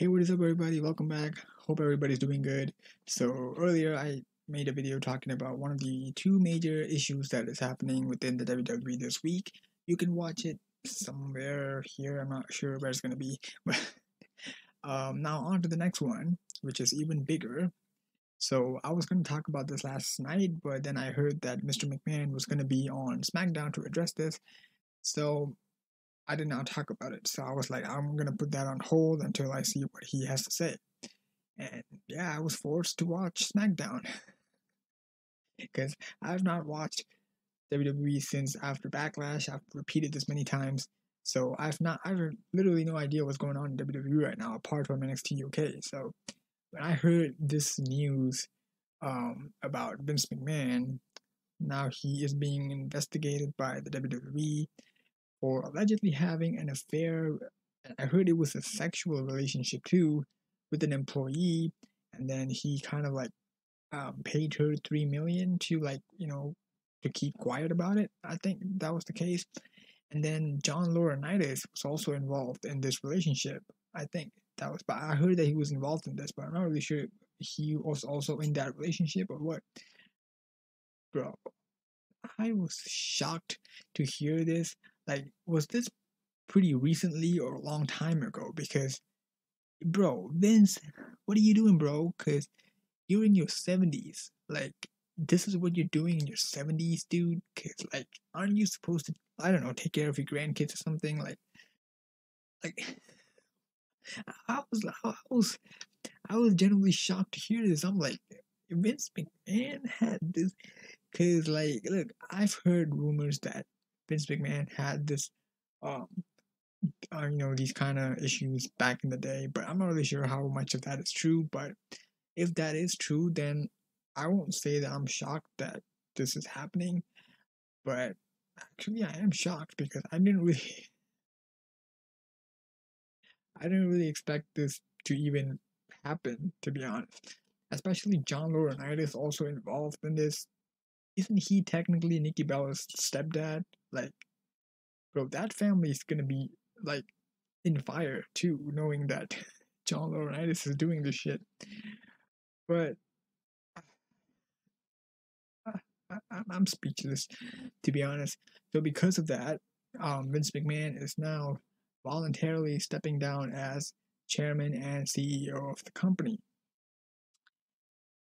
Hey, what is up, everybody? Welcome back. Hope everybody's doing good. So, earlier I made a video talking about one of the two major issues that is happening within the WWE this week. You can watch it somewhere here. I'm not sure where it's going to be. But um, now, on to the next one, which is even bigger. So, I was going to talk about this last night, but then I heard that Mr. McMahon was going to be on SmackDown to address this. So, I did not talk about it. So I was like, I'm gonna put that on hold until I see what he has to say. And yeah, I was forced to watch SmackDown because I've not watched WWE since after Backlash. I've repeated this many times, so I've not, I have literally no idea what's going on in WWE right now apart from NXT UK. So when I heard this news um, about Vince McMahon, now he is being investigated by the WWE for allegedly having an affair. I heard it was a sexual relationship too with an employee, and then he kind of like um, paid her three million to like you know to keep quiet about it. I think that was the case. And then John Laurinaitis was also involved in this relationship. I think that was, but I heard that he was involved in this, but I'm not really sure he was also in that relationship or what. Bro, I was shocked to hear this like was this pretty recently or a long time ago? Because bro vince what are you doing bro? Because you're in your 70s like this is what you're doing in your 70s dude? Because like aren't you supposed to i don't know take care of your grandkids or something? Like like i was i was i was genuinely shocked to hear this. I'm like vince mcmahon had this because like look i've heard rumors that Vince McMahon had this, um, uh, you know, these kind of issues back in the day. But I'm not really sure how much of that is true. But if that is true, then I won't say that I'm shocked that this is happening. But actually, I am shocked because I didn't really, I didn't really expect this to even happen. To be honest, especially John Laurinaitis also involved in this isn't he technically Nikki Bella's stepdad? Like, bro, that family is gonna be like in fire too, knowing that John Laurinaitis is doing this shit. But I, am speechless, to be honest. So because of that, um, Vince McMahon is now voluntarily stepping down as chairman and CEO of the company.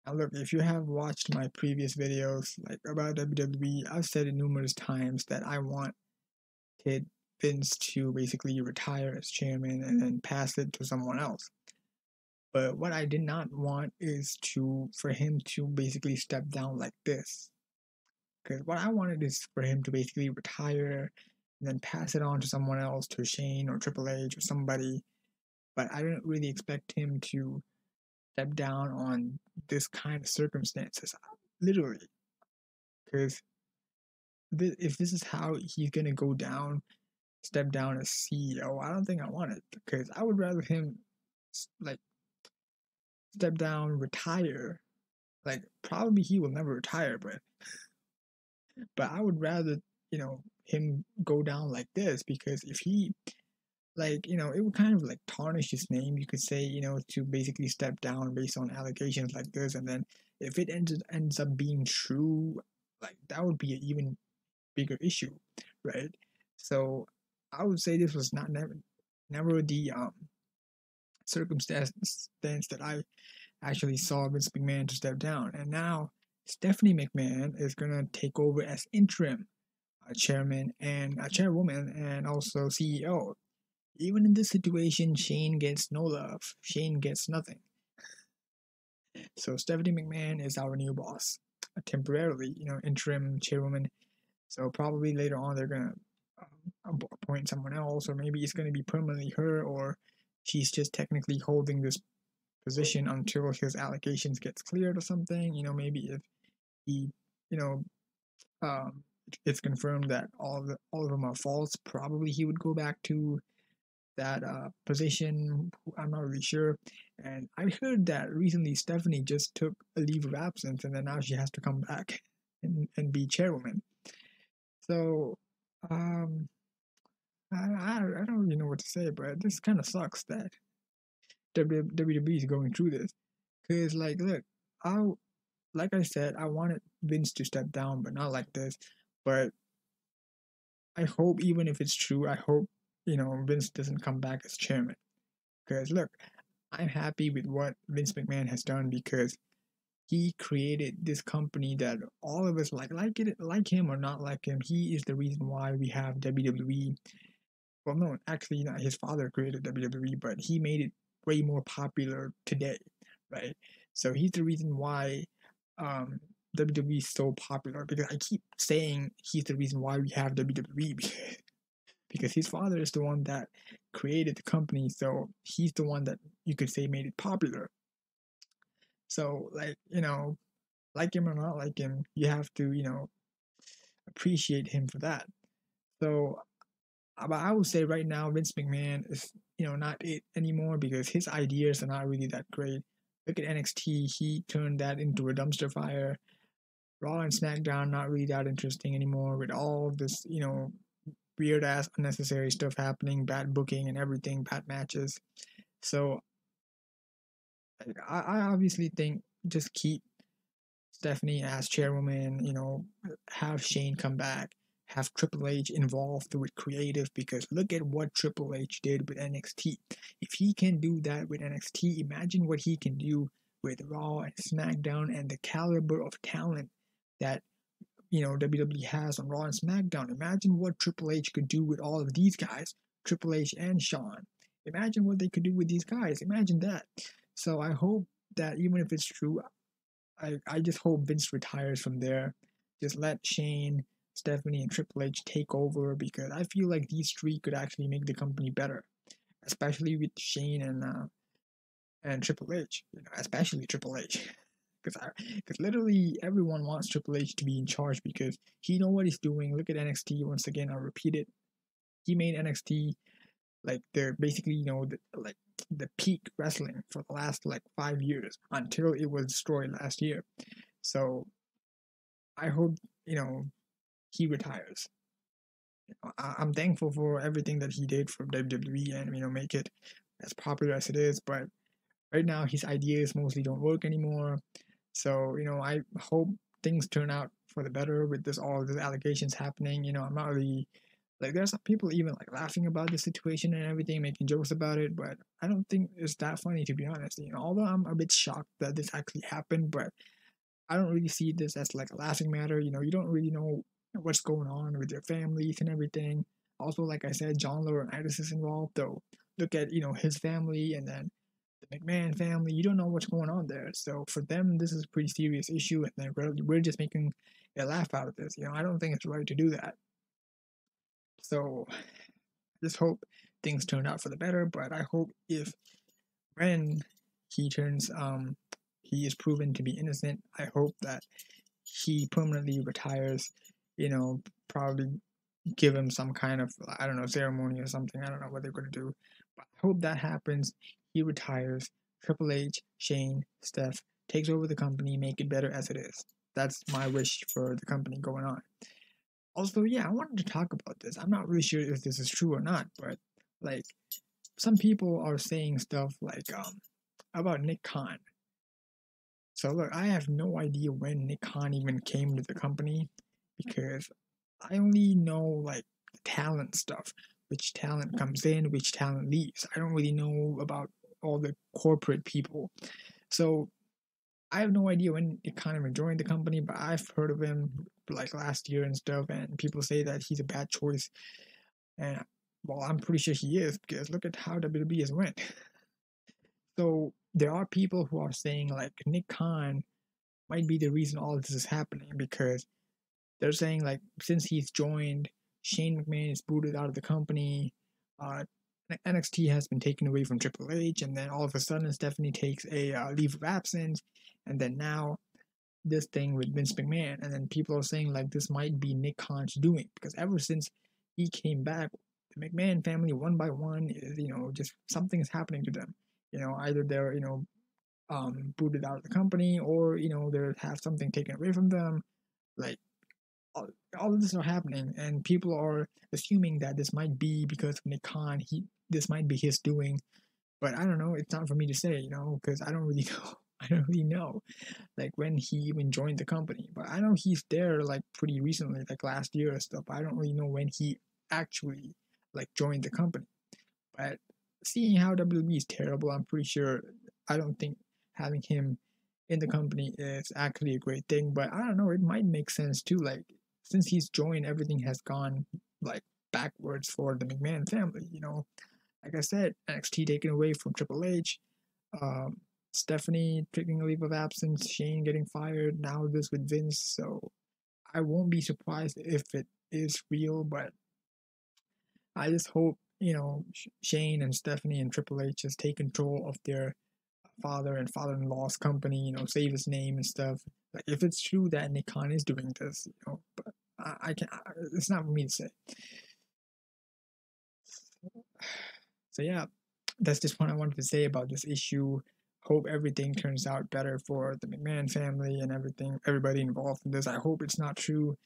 Now look, if you have watched my previous videos like about WWE, I've said it numerous times that I want Ted Vince to basically retire as chairman and then pass it to someone else. But what I did not want is to for him to basically step down like this. Because what I wanted is for him to basically retire and then pass it on to someone else, to Shane or Triple H or somebody. But I didn't really expect him to step down on this kind of circumstances, literally. Because if this is how he's gonna go down, step down as CEO, I don't think I want it. Because I would rather him like step down, retire. Like probably he will never retire, but but I would rather you know him go down like this because if he like you know it would kind of like tarnish his name you could say you know to basically step down based on allegations like this and then if it ends ends up being true like that would be an even bigger issue right? So i would say this was not never never the um circumstance that i actually saw vince mcmahon to step down. And now stephanie mcmahon is going to take over as interim uh, chairman and uh, chairwoman and also ceo even in this situation, Shane gets no love. Shane gets nothing. So Stephanie McMahon is our new boss, uh, temporarily, you know, interim chairwoman. So probably later on they're gonna um, appoint someone else, or maybe it's gonna be permanently her, or she's just technically holding this position until his allegations gets cleared or something. You know, maybe if he, you know, um, it's confirmed that all the, all of them are false, probably he would go back to that uh, position. I'm not really sure. And I heard that recently Stephanie just took a leave of absence and then now she has to come back and, and be chairwoman. So, um, I, I, I don't really know what to say, but this kind of sucks that WWE is going through this. Cause like, look, I like I said, I wanted Vince to step down, but not like this. But I hope, even if it's true, I hope you know Vince doesn't come back as chairman. Because look, I'm happy with what Vince McMahon has done because he created this company that all of us like, like it, like him or not like him. He is the reason why we have WWE. Well, no, actually, not his father created WWE, but he made it way more popular today, right? So he's the reason why um, WWE is so popular because I keep saying he's the reason why we have WWE because, his father is the one that created the company, so he's the one that you could say made it popular. So, like, you know, like him or not like him, you have to, you know, appreciate him for that. So, but I would say right now, Vince McMahon is, you know, not it anymore because his ideas are not really that great. Look at NXT, he turned that into a dumpster fire. Raw and SmackDown not really that interesting anymore with all this, you know, weird ass unnecessary stuff happening, bad booking and everything, bad matches. So I, I obviously think just keep Stephanie as chairwoman, you know, have Shane come back, have Triple H involved with creative because look at what Triple H did with NXT. If he can do that with NXT, imagine what he can do with Raw and SmackDown and the caliber of talent that you know WWE has on Raw and SmackDown. Imagine what Triple H could do with all of these guys, Triple H and Shawn. Imagine what they could do with these guys. Imagine that. So I hope that even if it's true, I, I just hope Vince retires from there. Just let Shane, Stephanie, and Triple H take over because I feel like these three could actually make the company better, especially with Shane and uh, and Triple H. You know, especially Triple H, because because literally everyone wants Triple H to be in charge because he know what he's doing. Look at NXT once again. I'll repeat it. He made NXT like they're basically you know the, like the peak wrestling for the last like five years until it was destroyed last year. So I hope you know he retires. I, I'm thankful for everything that he did for WWE and you know make it as popular as it is, but right now his ideas mostly don't work anymore. So you know I hope things turn out for the better with this all the allegations happening. You know I'm not really like there's some people even like laughing about the situation and everything, making jokes about it, but I don't think it's that funny to be honest. You know, although I'm a bit shocked that this actually happened, but I don't really see this as like a laughing matter. You know, you don't really know what's going on with their families and everything. Also, like I said, John Laurinaitis is involved, though. Look at you know his family and then the McMahon family. You don't know what's going on there. So for them, this is a pretty serious issue, and then we're, we're just making a laugh out of this. You know, I don't think it's right to do that. So I just hope things turn out for the better. But I hope if when he turns um he is proven to be innocent, I hope that he permanently retires, you know, probably give him some kind of I don't know, ceremony or something. I don't know what they're gonna do. But I hope that happens. He retires. Triple H, Shane, Steph takes over the company, make it better as it is. That's my wish for the company going on. Also, yeah, I wanted to talk about this. I'm not really sure if this is true or not, but like some people are saying stuff like um about Nick Khan. So look, I have no idea when Nick Khan even came to the company because I only know like talent stuff, which talent comes in, which talent leaves. I don't really know about all the corporate people. So I have no idea when he kind of joined the company, but I've heard of him like last year and stuff, and people say that he's a bad choice. And well, I'm pretty sure he is because look at how WWE has went. So there are people who are saying like Nick Khan might be the reason all this is happening because they're saying like since he's joined, Shane McMahon is booted out of the company. Uh, NXT has been taken away from Triple H, and then all of a sudden Stephanie takes a uh, leave of absence, and then now this thing with Vince McMahon, and then people are saying like this might be Nick Khan's doing because ever since he came back, the McMahon family one by one is you know just something is happening to them. You know either they're you know um, booted out of the company or you know they have something taken away from them, like all, all of this are happening, and people are assuming that this might be because of Nick Khan. He this might be his doing. But I don't know. It's not for me to say, you know, because I don't really know. I don't really know, like when he even joined the company. But I know he's there like pretty recently, like last year or stuff. I don't really know when he actually like joined the company. But seeing how WB is terrible, I'm pretty sure. I don't think having him in the company is actually a great thing. But I don't know. It might make sense too. Like since he's joined, everything has gone like backwards for the McMahon family. You know, like I said, NXT taken away from Triple H. Um, Stephanie taking a leave of absence, Shane getting fired, now this with Vince. So I won't be surprised if it is real, but I just hope, you know, Shane and Stephanie and Triple H just take control of their father and father in law's company, you know, save his name and stuff. Like, if it's true that Nick Khan is doing this, you know, but I, I can't, it's not for me to say. So, yeah, that's just what I wanted to say about this issue hope everything turns out better for the McMahon family and everything, everybody involved in this. I hope it's not true,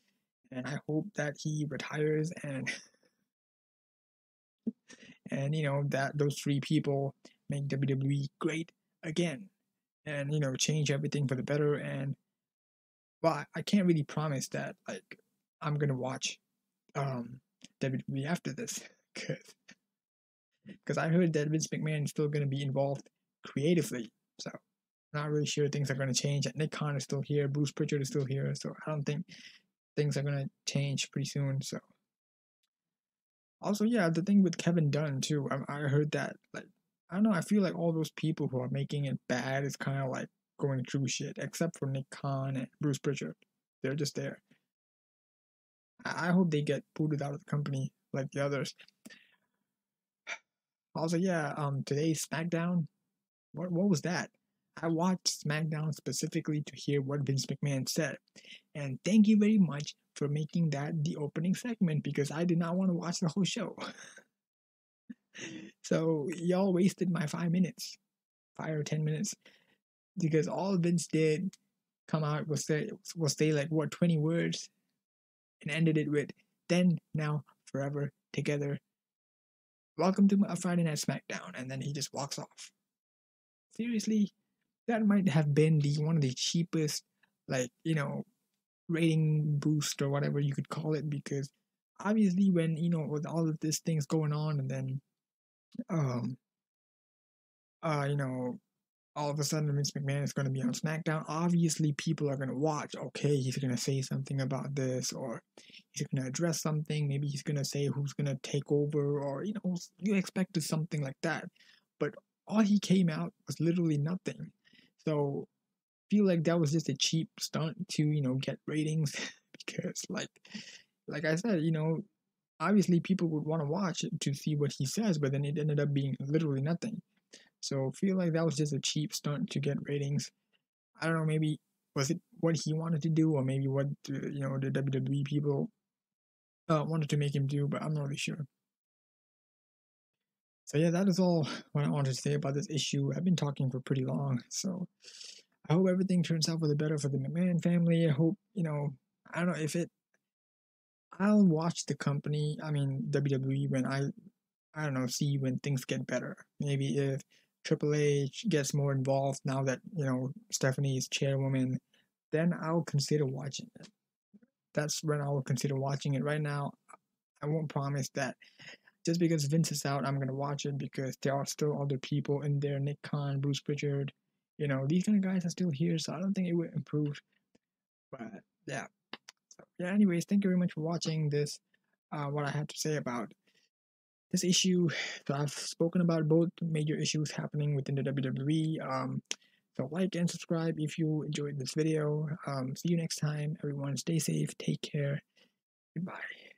and I hope that he retires and and you know that those three people make WWE great again, and you know change everything for the better. And well, I can't really promise that like I'm gonna watch um WWE after this because because I heard that Vince McMahon is still gonna be involved creatively. So not really sure things are going to change. Nick Khan is still here. Bruce Pritchard is still here. So I don't think things are going to change pretty soon. So also, yeah, the thing with Kevin Dunn too. I, I heard that like I don't know. I feel like all those people who are making it bad is kind of like going through shit, except for Nick Khan and Bruce Pritchard. They're just there. I, I hope they get booted out of the company like the others. Also, yeah, um, today's SmackDown what what was that? I watched SmackDown specifically to hear what Vince McMahon said. And thank you very much for making that the opening segment because I did not want to watch the whole show. so y'all wasted my five minutes, five or ten minutes, because all Vince did come out was say was say like what twenty words, and ended it with then now forever together. Welcome to a Friday Night SmackDown, and then he just walks off. Seriously, that might have been the one of the cheapest, like you know, rating boost or whatever you could call it because obviously when you know with all of these things going on and then um uh you know all of a sudden Vince McMahon is going to be on SmackDown. Obviously, people are going to watch. Okay, he's going to say something about this, or he's going to address something. Maybe he's going to say who's going to take over, or you know, you expected something like that. But all he came out was literally nothing. So I feel like that was just a cheap stunt to, you know, get ratings because like like I said, you know, obviously people would want to watch it to see what he says, but then it ended up being literally nothing. So feel like that was just a cheap stunt to get ratings. I don't know, maybe was it what he wanted to do, or maybe what you know the WWE people uh, wanted to make him do, but I'm not really sure. So yeah, that is all what I wanted to say about this issue. I've been talking for pretty long, so I hope everything turns out for the better for the McMahon family. I hope you know. I don't know if it. I'll watch the company. I mean WWE when I, I don't know, see when things get better. Maybe if Triple H gets more involved now that you know Stephanie is chairwoman, then I'll consider watching it. That's when I will consider watching it. Right now, I won't promise that just because Vince is out, I'm gonna watch it because there are still other people in there. Nick Khan, Bruce Pritchard, you know, these kind of guys are still here, so I don't think it would improve. But yeah. So yeah, anyways, thank you very much for watching this. Uh, what I had to say about this issue. So I've spoken about both major issues happening within the WWE. Um, so like and subscribe if you enjoyed this video. Um, see you next time, everyone. Stay safe. Take care. Goodbye.